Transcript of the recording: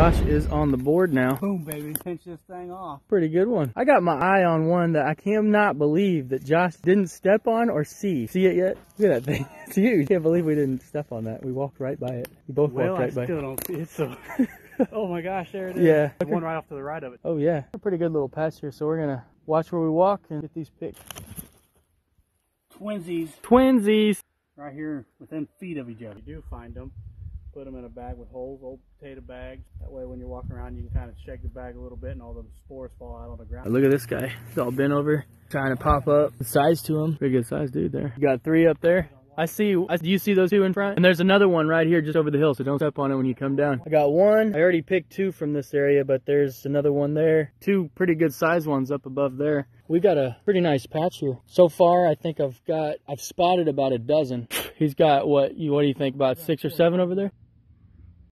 Josh is on the board now. Boom, baby. Pinch this thing off. Pretty good one. I got my eye on one that I cannot believe that Josh didn't step on or see. See it yet? Look at that thing. It's huge. Can't believe we didn't step on that. We walked right by it. We both Well, walked I right by it. still don't see it, so. oh my gosh, there it is. Yeah. The one right off to the right of it. Oh yeah. A pretty good little patch here. So we're gonna watch where we walk and get these picked. Twinsies Twinsies. right here within feet of each other. You do find them. Put them in a bag with holes, old potato bags. That way when you're walking around, you can kind of shake the bag a little bit and all the spores fall out on the ground. Look at this guy. He's all bent over, trying to pop up. The Size to him. Pretty good size dude there. You got three up there. I see, I, do you see those two in front? And there's another one right here just over the hill, so don't step on it when you come down. I got one. I already picked two from this area, but there's another one there. Two pretty good size ones up above there. We got a pretty nice patch here. So far, I think I've got, I've spotted about a dozen. He's got what, you, what do you think, about six or seven over there?